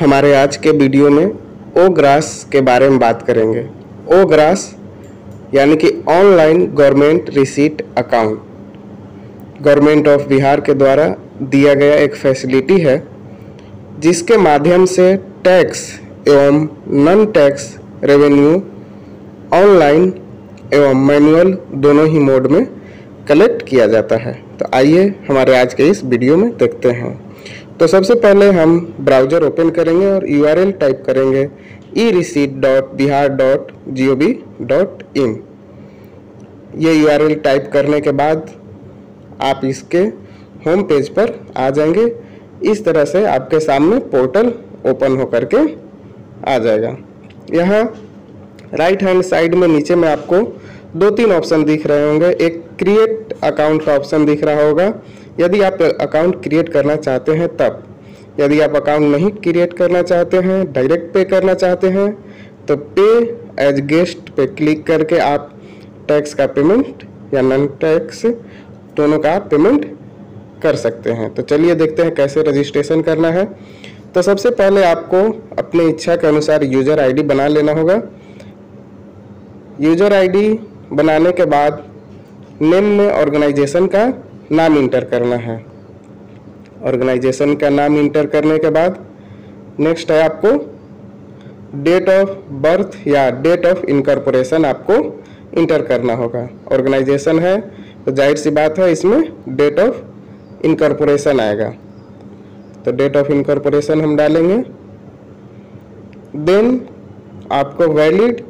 हमारे आज के वीडियो में ओ ग्रास के बारे में बात करेंगे। ओ ग्रास यानी कि online government receipt account. Government of Bihar के द्वारा दिया गया एक फैसिलिटी है, जिसके माध्यम से टैक्स एवं नॉन टैक्स रेवेन्यू ऑनलाइन एवं मैनुअल दोनों ही मोड में कलेक्ट किया जाता है। तो आइए हमारे आज के इस वीडियो में देखते हैं। तो सबसे पहले हम ब्राउज़र ओपन करेंगे और यूआरएल टाइप करेंगे e receipt dot Bihar dot G O V dot in ये यूआरएल टाइप करने के बाद आप इसके होम पेज पर आ जाएँगे। इस तरह से आपके सामने पोर्टल ओपन होकर के आ जाएगा। यहाँ राइट हैंड साइड में नीचे में आपको दो तीन ऑप्शन दिख रहे होंगे। एक क्रिएट अकाउंट का ऑप्शन दिख रहा होगा। यदि आप अकाउंट क्रिएट करना चाहते हैं, तब। यदि आप अकाउंट नहीं क्रिएट करना चाहते हैं डायरेक्ट पे करना चाहते हैं तो पे एज गेस्ट पे क्लिक करके आप टैक्स का पेमेंट या नॉन टैक्स दोनों का पेमेंट कर सकते हैं। तो चलिए देखते हैं कैसे रजिस्ट्रेशन करना है। तो सबसे पहले आपको अपने इच्छा के अनुसार यूज़र आईडी बना लेना होगा। यूज़र आईडी बनाने के बाद नेम में ऑर्गेनाइजेशन का नाम इंटर करना है। ऑर्गेनाइजेशन का नाम इंटर करने के बाद नेक्स्ट है आपको डेट ऑफ़ बर्थ या डेट ऑफ़ इनकॉर्पोरेशन आपको इंटर करना होगा। ऑर्गेनाइजेशन है तो ज़ाहिर सी बात है इसमें डेट ऑफ़ इनकॉर्पोरेशन आएगा। तो डेट ऑफ़ इनकॉर्पोरेशन हम डालेंगे। देन आपको वैलिड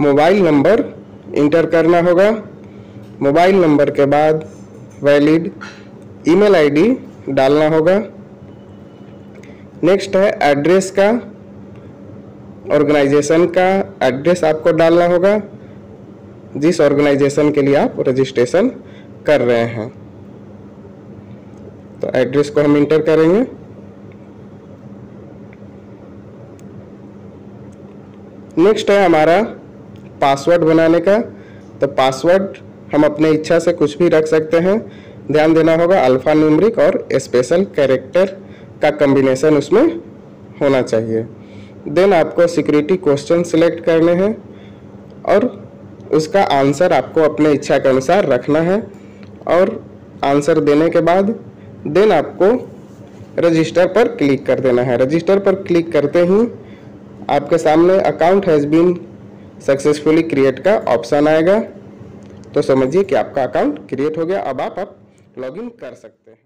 मोबाइल नंबर इंटर करना होगा। मोबाइल नंबर के बाद वैलिड ईमेल आईडी डालना होगा। नेक्स्ट है एड्रेस का ऑर्गेनाइजेशन का एड्रेस आपको डालना होगा, जिस ऑर्गेनाइजेशन के लिए आप रजिस्ट्रेशन कर रहे हैं। तो एड्रेस को हम इंटर करेंगे। नेक्स्ट है हमारा पासवर्ड बनाने का। तो पासवर्ड हम अपने इच्छा से कुछ भी रख सकते हैं। ध्यान देना होगा अल्फ़ा न्यूमरिक और स्पेशल कैरेक्टर का कम्बिनेशन उसमें होना चाहिए। देन आपको सिक्योरिटी क्वेश्चन सिलेक्ट करने हैं और उसका आंसर आपको अपने इच्छा के अनुसार रखना है और आंसर देने के बाद देन आपको रजिस्टर पर क्लिक कर देना है। रजिस्टर पर क्लिक करते ही आपके सामने account has been successfully create का ऑप्शन आएगा। तो समझिए कि आपका अकाउंट क्रिएट हो गया। अब आप, आप लॉगिन कर सकते हैं।